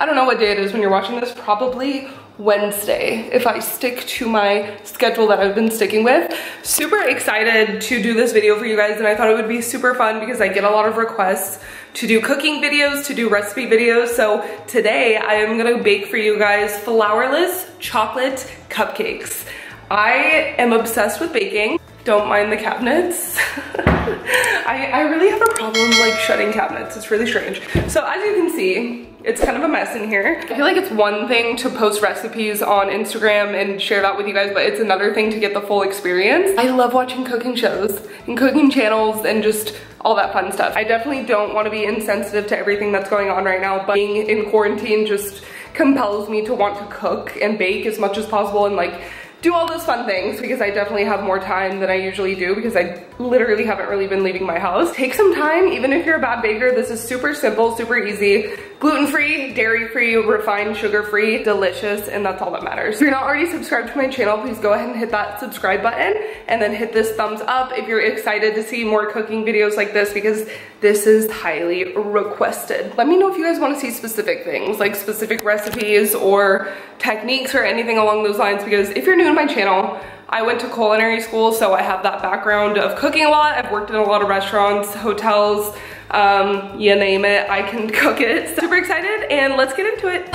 I don't know what day it is when you're watching this, probably Wednesday if I stick to my schedule that I've been sticking with. Super excited to do this video for you guys and I thought it would be super fun because I get a lot of requests to do cooking videos, to do recipe videos. So today I am gonna bake for you guys flourless chocolate cupcakes. I am obsessed with baking. Don't mind the cabinets. I, I really have a problem like shutting cabinets. It's really strange. So as you can see, it's kind of a mess in here. I feel like it's one thing to post recipes on Instagram and share that with you guys, but it's another thing to get the full experience. I love watching cooking shows and cooking channels and just all that fun stuff. I definitely don't want to be insensitive to everything that's going on right now, but being in quarantine just compels me to want to cook and bake as much as possible and like do all those fun things because I definitely have more time than I usually do because I literally haven't really been leaving my house. Take some time, even if you're a bad baker, this is super simple, super easy, gluten-free, dairy-free, refined, sugar-free, delicious, and that's all that matters. If you're not already subscribed to my channel, please go ahead and hit that subscribe button and then hit this thumbs up if you're excited to see more cooking videos like this because this is highly requested. Let me know if you guys wanna see specific things, like specific recipes or techniques or anything along those lines because if you're new to my channel, I went to culinary school, so I have that background of cooking a lot. I've worked in a lot of restaurants, hotels, um, you name it, I can cook it. Super excited and let's get into it.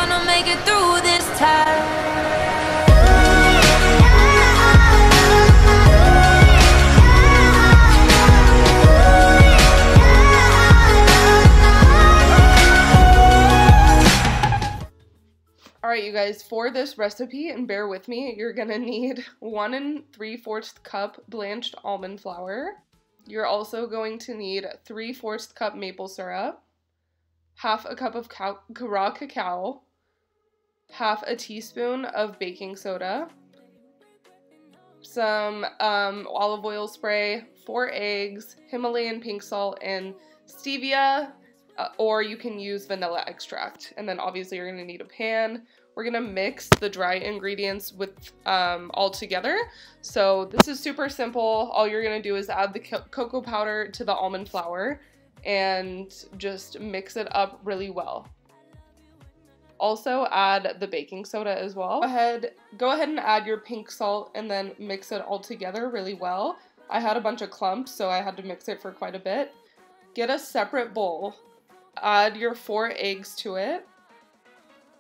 Alright you guys, for this recipe, and bear with me, you're gonna need 1 and 3 fourths cup blanched almond flour. You're also going to need 3 fourths cup maple syrup, half a cup of raw cacao, half a teaspoon of baking soda, some um, olive oil spray, 4 eggs, Himalayan pink salt, and stevia, uh, or you can use vanilla extract. And then obviously you're going to need a pan we're gonna mix the dry ingredients with um, all together. So this is super simple. All you're gonna do is add the cocoa powder to the almond flour and just mix it up really well. Also add the baking soda as well. Go ahead, go ahead and add your pink salt and then mix it all together really well. I had a bunch of clumps, so I had to mix it for quite a bit. Get a separate bowl. Add your four eggs to it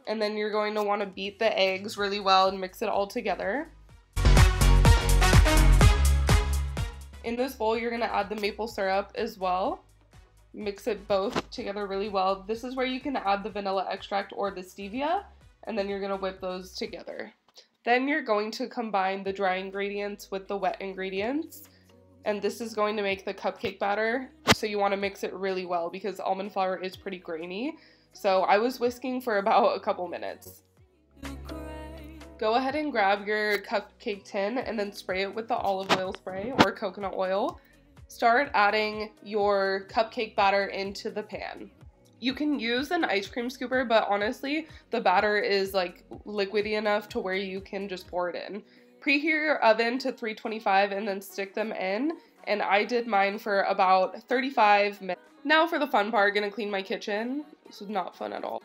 and then you're going to want to beat the eggs really well and mix it all together. In this bowl, you're going to add the maple syrup as well. Mix it both together really well. This is where you can add the vanilla extract or the stevia, and then you're going to whip those together. Then you're going to combine the dry ingredients with the wet ingredients, and this is going to make the cupcake batter. So you want to mix it really well because almond flour is pretty grainy. So I was whisking for about a couple minutes. Go ahead and grab your cupcake tin and then spray it with the olive oil spray or coconut oil. Start adding your cupcake batter into the pan. You can use an ice cream scooper, but honestly, the batter is like liquidy enough to where you can just pour it in. Preheat your oven to 325 and then stick them in. And I did mine for about 35 minutes. Now for the fun part, gonna clean my kitchen. This is not fun at all.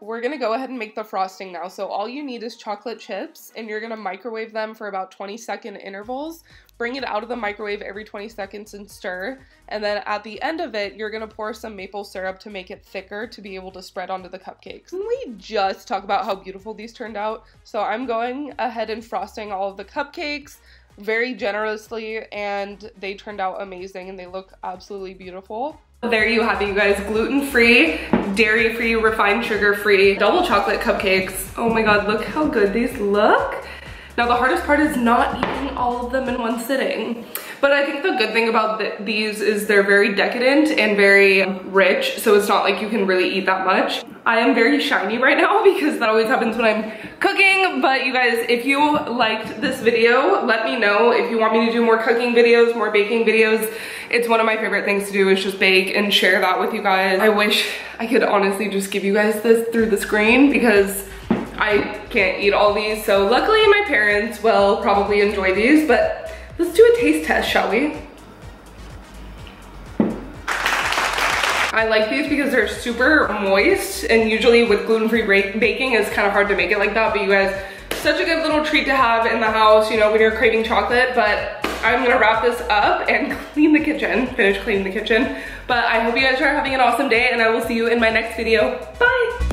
We're gonna go ahead and make the frosting now. So all you need is chocolate chips and you're gonna microwave them for about 20 second intervals. Bring it out of the microwave every 20 seconds and stir. And then at the end of it, you're gonna pour some maple syrup to make it thicker to be able to spread onto the cupcakes. Can we just talk about how beautiful these turned out? So I'm going ahead and frosting all of the cupcakes very generously and they turned out amazing and they look absolutely beautiful. There you have it, you guys. Gluten-free, dairy-free, refined sugar-free, double chocolate cupcakes. Oh my God, look how good these look. Now the hardest part is not eating all of them in one sitting. But I think the good thing about th these is they're very decadent and very rich, so it's not like you can really eat that much. I am very shiny right now because that always happens when I'm cooking, but you guys, if you liked this video, let me know if you want me to do more cooking videos, more baking videos. It's one of my favorite things to do is just bake and share that with you guys. I wish I could honestly just give you guys this through the screen because I can't eat all these, so luckily my parents will probably enjoy these, but let's do a taste test, shall we? I like these because they're super moist and usually with gluten-free baking it's kind of hard to make it like that, but you guys, such a good little treat to have in the house, you know, when you're craving chocolate, but I'm gonna wrap this up and clean the kitchen, finish cleaning the kitchen. But I hope you guys are having an awesome day and I will see you in my next video. Bye!